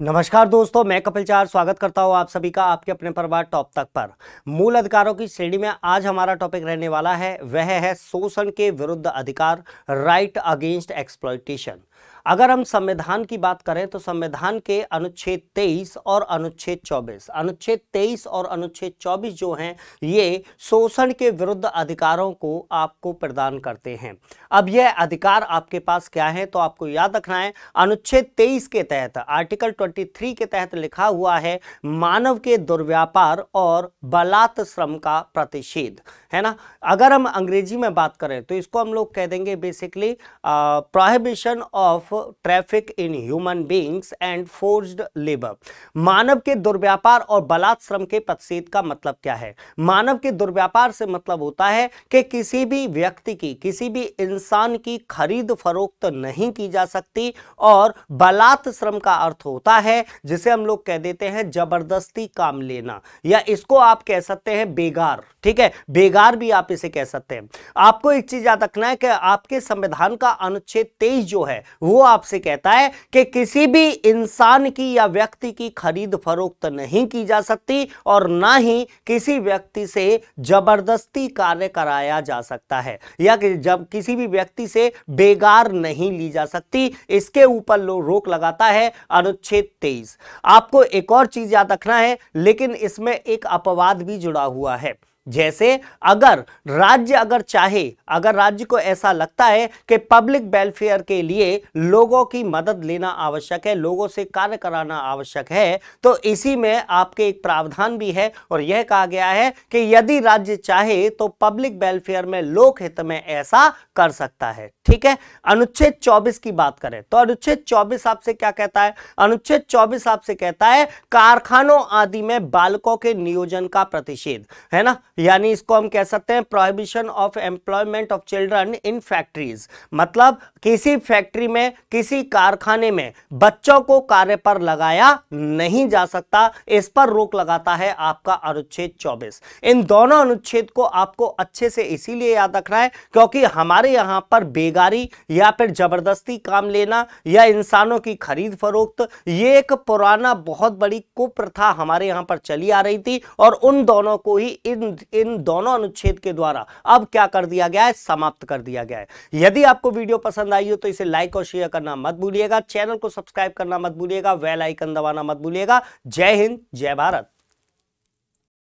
नमस्कार दोस्तों, मैं कपिल चार स्वागत करता हूँ आप सभी का आपके अपने परिवार टॉप तक पर। मूल अधिकारों की श्रेणी में आज हमारा टॉपिक रहने वाला है, वह है शोषण के विरुद्ध अधिकार, राइट अगेंस्ट एक्सप्लॉइटेशन अगर हम संविधान की बात करें तो संविधान के अनुच्छेद 23 और अनुच्छेद 24 अनुच्छेद 23 और अनुच्छेद 24 जो हैं, ये शोषण के विरुद्ध अधिकारों को आपको प्रदान करते हैं। अब यह अधिकार आपके पास क्या है तो आपको याद रखना है, अनुच्छेद 23 के तहत, आर्टिकल 23 के तहत लिखा हुआ है, मानव के दुर्व्यापार और बलात् श्रम का प्रतिषेध, है ना? अगर हम अंग्रेज़ी में बात करें तो इसको हम लोग कह देंगे basically prohibition of traffic in human beings and forced labour मानव के दुर्व्यापार और बलात् श्रम के प्रतिषेध का मतलब क्या है? मानव के दुर्व्यापार से मतलब होता है कि किसी भी व्यक्ति की, किसी भी इंसान की खरीद फरोख्त नहीं की जा सकती और बलात् श्रम का अर्थ होता है, जिसे हम लोग कह देते हैं ज़बरदस्ती काम लेना, या इसको आप कह सकते हैं बेगार। ठीक है? बेगार भी आप इसे कह सकते हैं। आपको एक चीज़ याद रखना है कि आपके संविधान का अनुच्छेद तेईस जो है, वो आपसे कहता है कि किसी भी इंसान की या व्यक्ति की खरीद फरोख्त नहीं की जा सकती और ना ही किसी व्यक्ति से ज़बरदस्ती कार्य कराया जा सकता है या कि जब किसी भी व्यक्ति से बेगार नहीं ली जा सकती। इसके ऊपर रोक लगाता है अनुच्छेद तेईस। आपको एक और चीज़ याद रखना है, लेकिन इसमें एक अपवाद भी जुड़ा हुआ है। जैसे अगर राज्य अगर चाहे, अगर राज्य को ऐसा लगता है कि पब्लिक वेलफेयर के लिए लोगों की मदद लेना आवश्यक है, लोगों से कार्य कराना आवश्यक है तो इसी में आपके एक प्रावधान भी है। और यह कहा गया है कि यदि राज्य चाहे तो पब्लिक वेलफेयर में लोक हित में ऐसा कर सकता है। ठीक है? अनुच्छेद 24 की बात करें तो अनुच्छेद 24 आपसे क्या कहता है? अनुच्छेद 24 आपसे कहता है, कारखानों आदि में बालकों के नियोजन का प्रतिषेध, है ना? यानी इसको हम कह सकते हैं prohibition of employment of children in factories मतलब किसी फैक्ट्री में, किसी कारखाने में बच्चों को कार्य पर लगाया नहीं जा सकता, इस पर रोक लगाता है आपका अनुच्छेद 24 इन दोनों अनुच्छेद को आपको अच्छे से इसीलिए याद रखना है, क्योंकि हमारे यहाँ पर बेगारी या फिर ज़बरदस्ती काम लेना या इंसानों की खरीद फरोख्त, ये एक पुराना बहुत बड़ी कुप्रथा हमारे यहाँ पर चली आ रही थी और उन दोनों को ही इन इन दोनों अनुच्छेद के द्वारा अब क्या कर दिया गया है? समाप्त कर दिया गया है। यदि आपको वीडियो पसंद आई हो तो इसे लाइक और शेयर करना मत भूलिएगा। चैनल को सब्सक्राइब करना मत भूलिएगा। वेल आइकन दबाना मत भूलिएगा। जय हिंद, जय भारत।